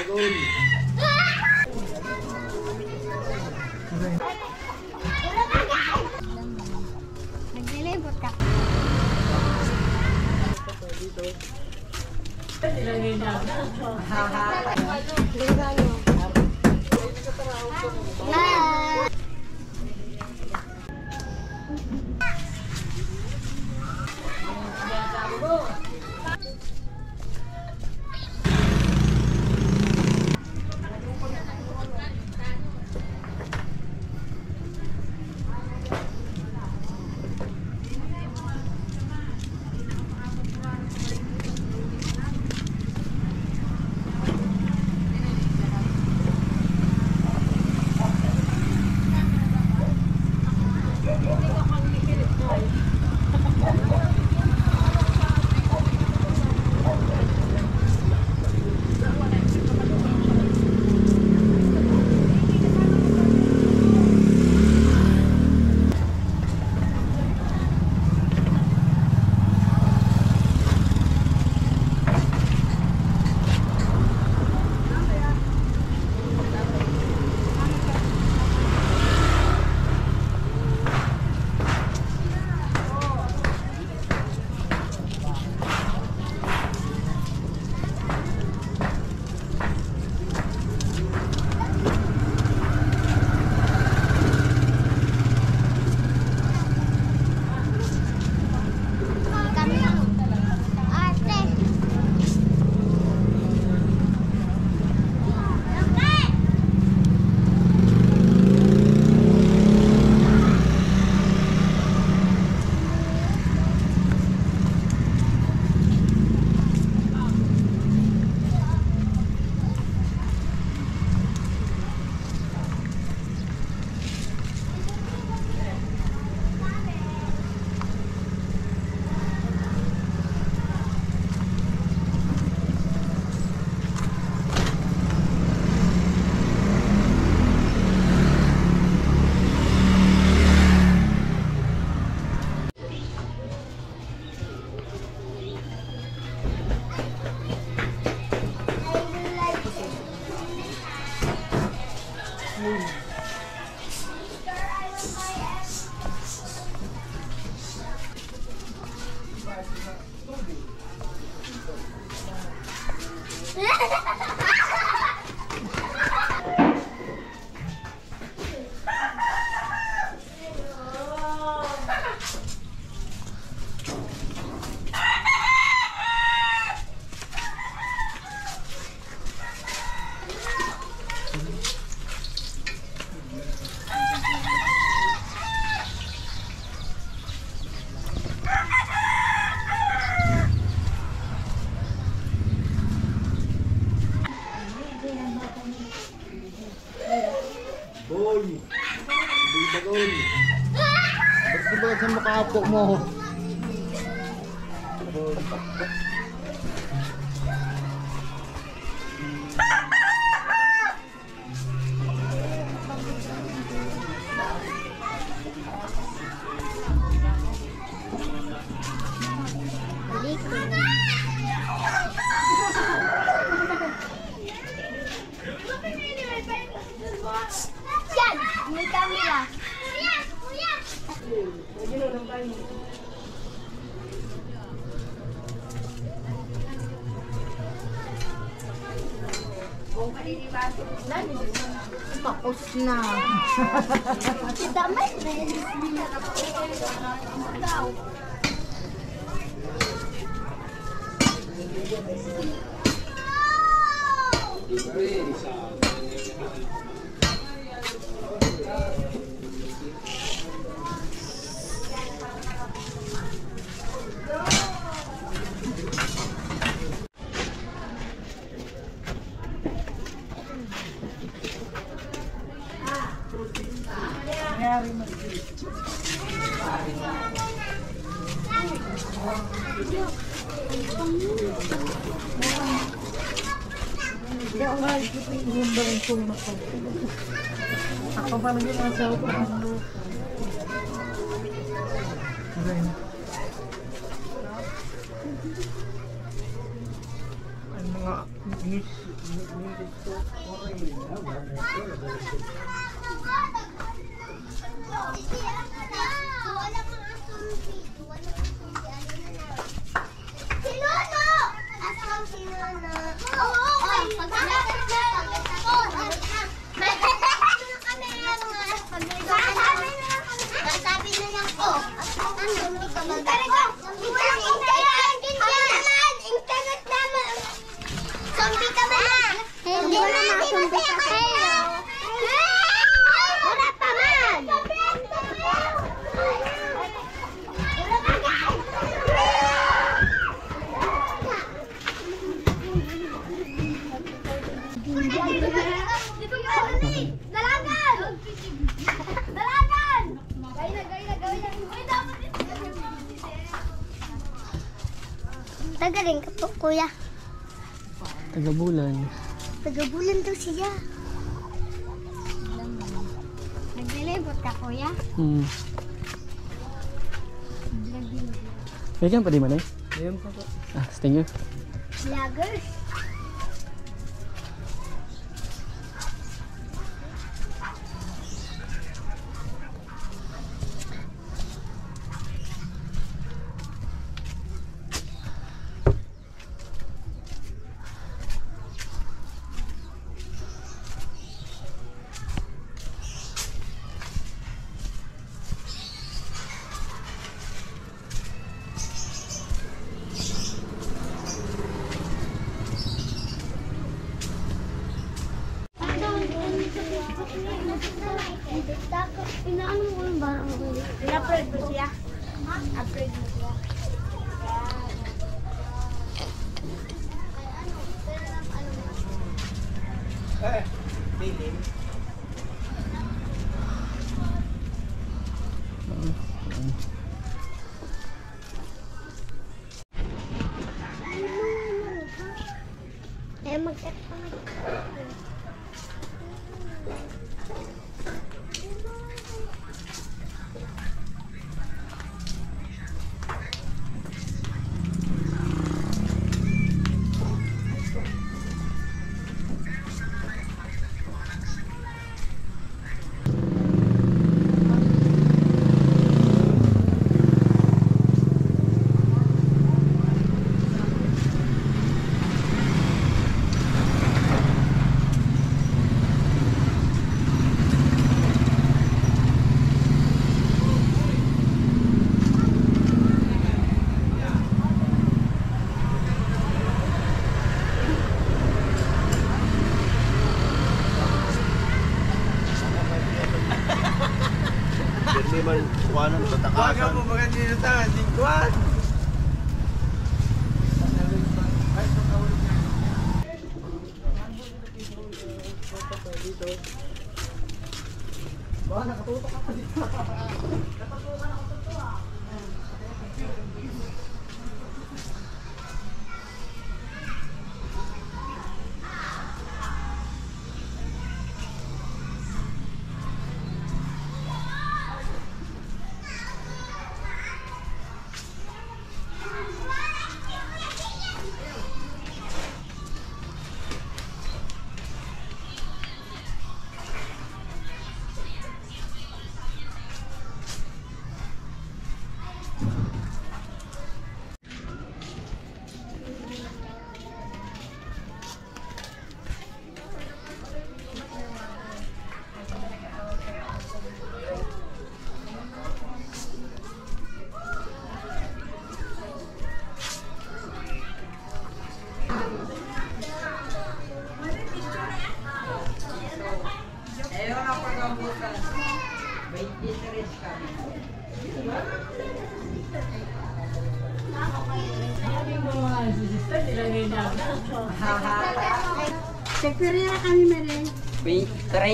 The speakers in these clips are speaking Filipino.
Bagol. Naglilibot ka. Ah. Kami Ha ha ha ha! Ba't di ba sa makapo mo? Bagol. Yan! Tapos na. Si Damay rin. Daw. Hindi ako nga ito yung rin kung makapag. Ako pa naging nasa ako ang lupa. Aray. Ang mga Sinuno! Siya. Naglilibot ka, kuya? Hmm. Bigyan pa di man eh? Ayun pa po. Ah, thank you. Vloggers. Inaano mo yung barang ko? Ina-upgrade mo siya? Upgrade mo siya.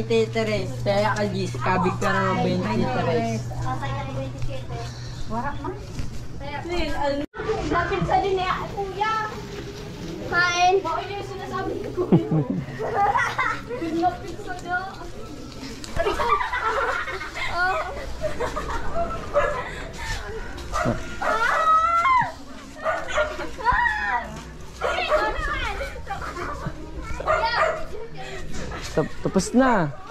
33. Kaya ka Gis, kabig ka ng 23. Warak man. Lapit sa din eh, kuya. Kain. Bakit yung sinasabi ko? Lapit sa din. Oh. Tap- tapos na.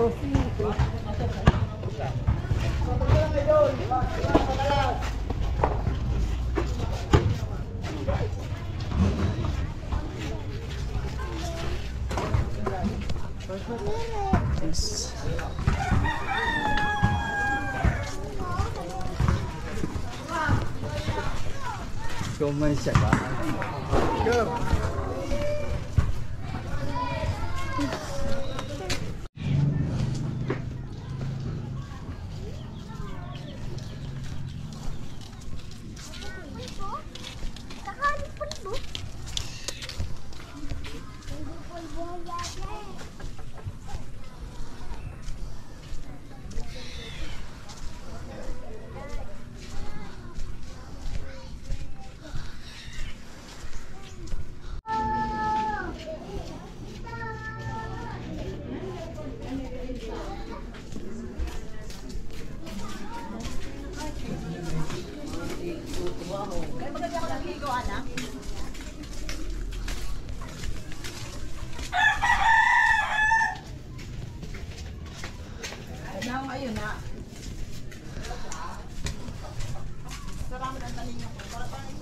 Yes. Cơm mới sạch bạn. Cơm. Bye.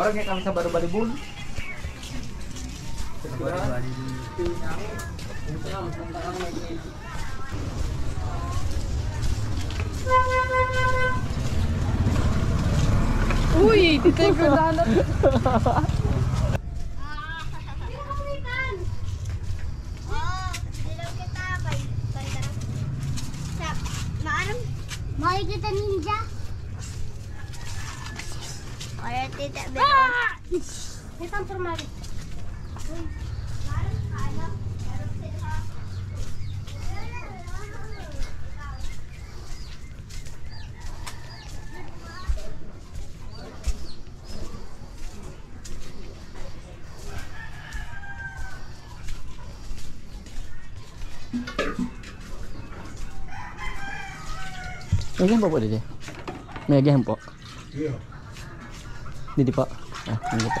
orang yang kami sabar balik bun. Ui, dito yung May agahan po po dito. May agahan po. Iya. Dito po. Ah, hindi po.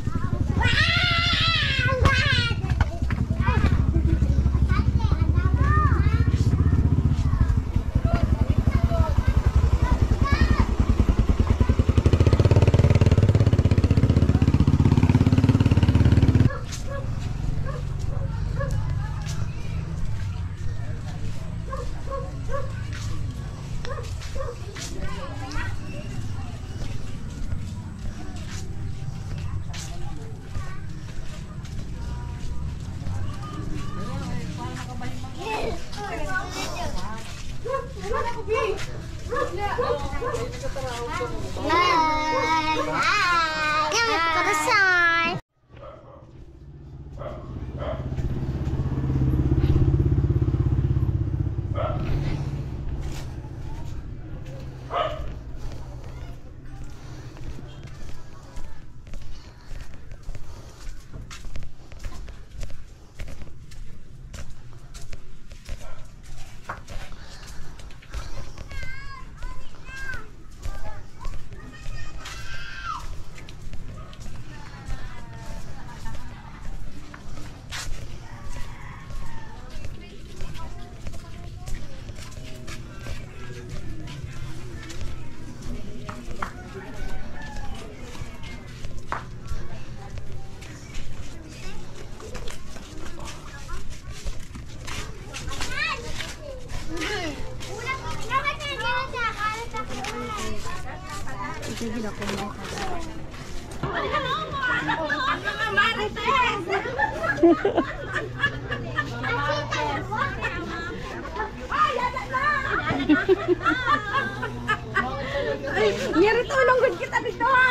Nyari tulong gud kita dito ha.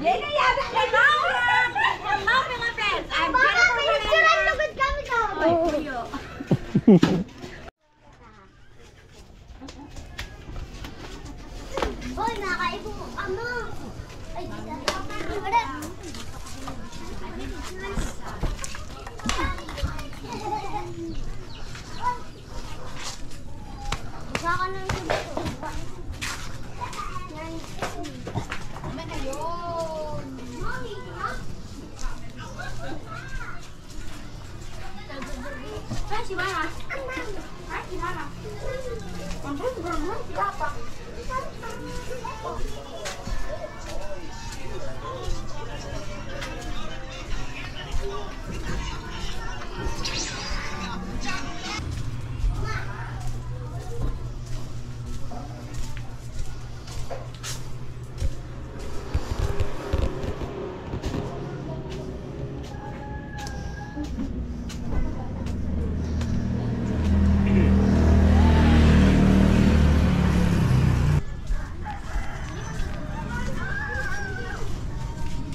Yan na yan na Hoy, nakaibo mo ka mo. Ay, wala. Isa ka ng lugod. Yan. Ano na yun? Mami, ha? Ay, si Mama. Ay, si Mama. Ang ganda, si Papa.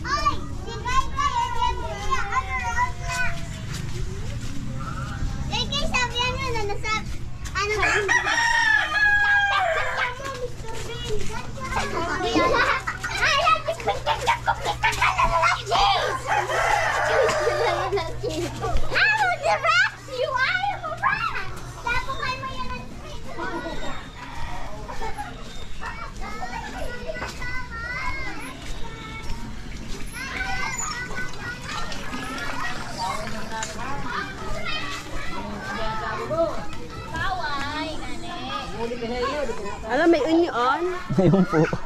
Ay, si Kai Kai, yan siya. Ano ron na? Kay Kai, sabi ano na nasa... Ano ba? Ay, lapis ko kita ko kita ka na lang, James! I will direct you! I am a rat! Tapo kayo mo yan ang Alam may onion. Ayun po.